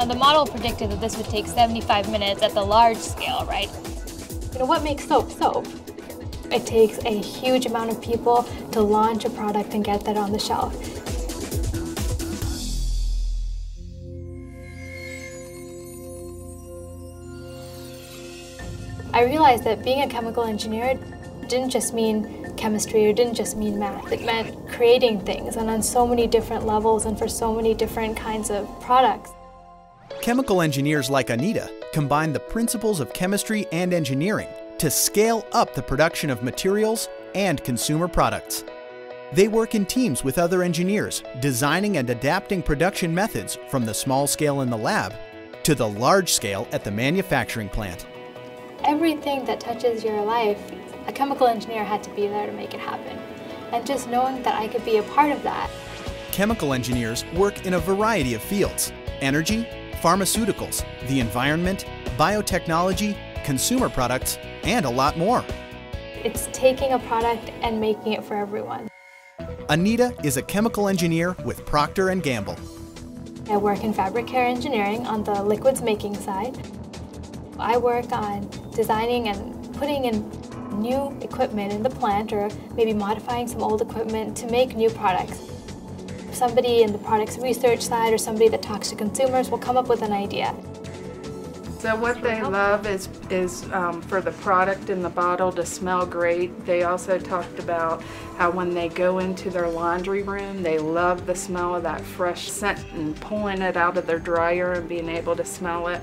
Now the model predicted that this would take 75 minutes at the large scale, right? You know, what makes soap soap? It takes a huge amount of people to launch a product and get that on the shelf. I realized that being a chemical engineer didn't just mean chemistry or didn't just mean math. It meant creating things and on so many different levels and for so many different kinds of products. Chemical engineers like Anita combine the principles of chemistry and engineering to scale up the production of materials and consumer products. They work in teams with other engineers, designing and adapting production methods from the small scale in the lab to the large scale at the manufacturing plant. Everything that touches your life, a chemical engineer had to be there to make it happen. And just knowing that I could be a part of that. Chemical engineers work in a variety of fields energy, pharmaceuticals, the environment, biotechnology, consumer products, and a lot more. It's taking a product and making it for everyone. Anita is a chemical engineer with Procter & Gamble. I work in fabric care engineering on the liquids making side. I work on designing and putting in new equipment in the plant or maybe modifying some old equipment to make new products. Somebody in the products research side or somebody that talks to consumers will come up with an idea. So what they love is, is um, for the product in the bottle to smell great. They also talked about how when they go into their laundry room, they love the smell of that fresh scent and pulling it out of their dryer and being able to smell it.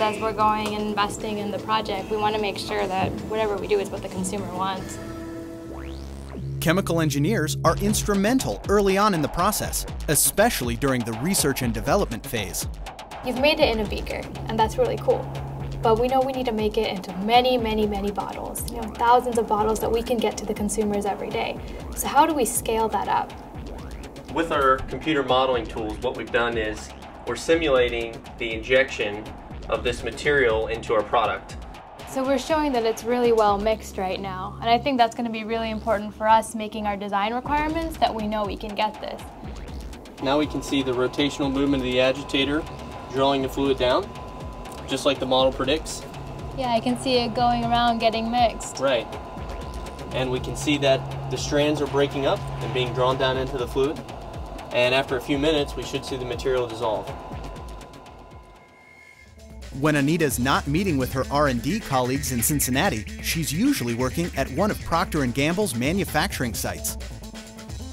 As we're going and investing in the project, we want to make sure that whatever we do is what the consumer wants. Chemical engineers are instrumental early on in the process, especially during the research and development phase. You've made it in a beaker, and that's really cool. But we know we need to make it into many, many, many bottles. You know, thousands of bottles that we can get to the consumers every day. So how do we scale that up? With our computer modeling tools, what we've done is we're simulating the injection of this material into our product. So we're showing that it's really well mixed right now. And I think that's going to be really important for us making our design requirements that we know we can get this. Now we can see the rotational movement of the agitator drawing the fluid down, just like the model predicts. Yeah, I can see it going around getting mixed. Right. And we can see that the strands are breaking up and being drawn down into the fluid. And after a few minutes, we should see the material dissolve. When Anita's not meeting with her R&D colleagues in Cincinnati, she's usually working at one of Procter & Gamble's manufacturing sites.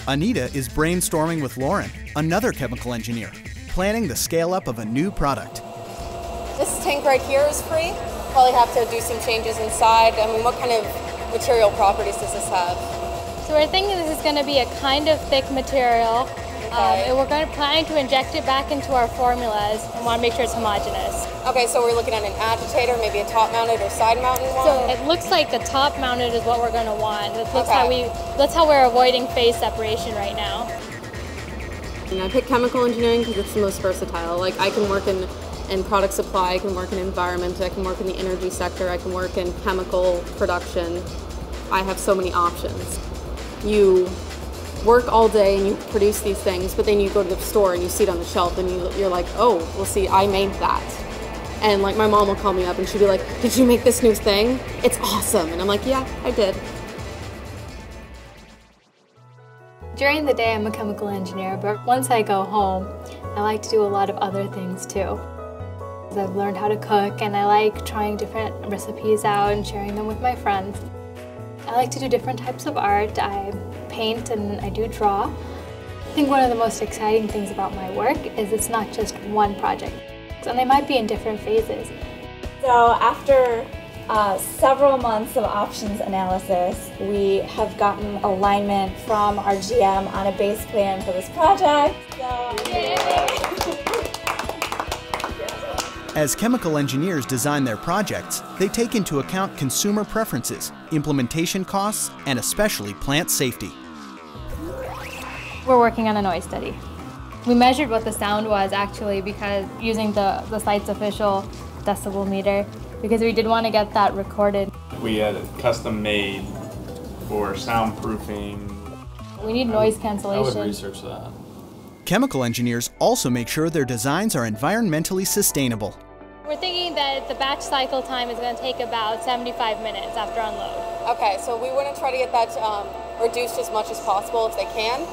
Anita is brainstorming with Lauren, another chemical engineer, planning the scale up of a new product. This tank right here is free. Probably have to do some changes inside. I mean, what kind of material properties does this have? So we're thinking this is going to be a kind of thick material. Um, and we're going to plan to inject it back into our formulas and want to make sure it's homogeneous. Okay, so we're looking at an agitator, maybe a top mounted or side mounted one. So it looks like the top mounted is what we're going to want. That looks how we that's how we're avoiding phase separation right now. And I picked chemical engineering because it's the most versatile. Like I can work in in product supply, I can work in environment, I can work in the energy sector, I can work in chemical production. I have so many options. You work all day and you produce these things, but then you go to the store and you see it on the shelf and you, you're like, oh, well, see, I made that. And like my mom will call me up and she'll be like, did you make this new thing? It's awesome. And I'm like, yeah, I did. During the day, I'm a chemical engineer, but once I go home, I like to do a lot of other things too. I've learned how to cook and I like trying different recipes out and sharing them with my friends. I like to do different types of art. I paint and I do draw. I think one of the most exciting things about my work is it's not just one project, and they might be in different phases. So after uh, several months of options analysis, we have gotten alignment from our GM on a base plan for this project. So, As chemical engineers design their projects, they take into account consumer preferences, implementation costs, and especially plant safety. We're working on a noise study. We measured what the sound was actually because using the, the site's official decibel meter because we did want to get that recorded. We had it custom made for soundproofing. We need noise cancellation. I would cancellation. research that. Chemical engineers also make sure their designs are environmentally sustainable. We're thinking that the batch cycle time is going to take about 75 minutes after unload. Okay, so we want to try to get that um, reduced as much as possible if they can.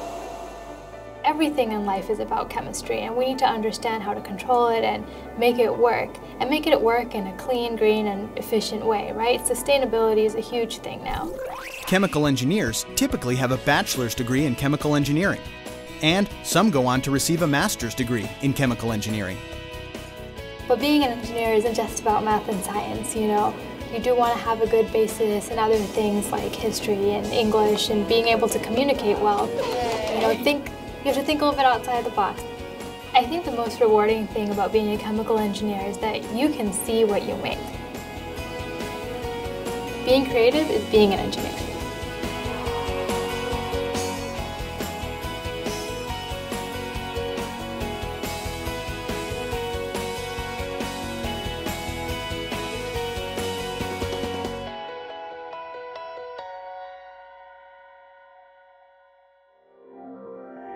Everything in life is about chemistry, and we need to understand how to control it and make it work, and make it work in a clean, green, and efficient way, right? Sustainability is a huge thing now. Chemical engineers typically have a bachelor's degree in chemical engineering, and some go on to receive a master's degree in chemical engineering. But being an engineer isn't just about math and science, you know. You do want to have a good basis in other things like history and English and being able to communicate well. You know, think you have to think a little bit outside the box. I think the most rewarding thing about being a chemical engineer is that you can see what you make. Being creative is being an engineer.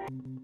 You.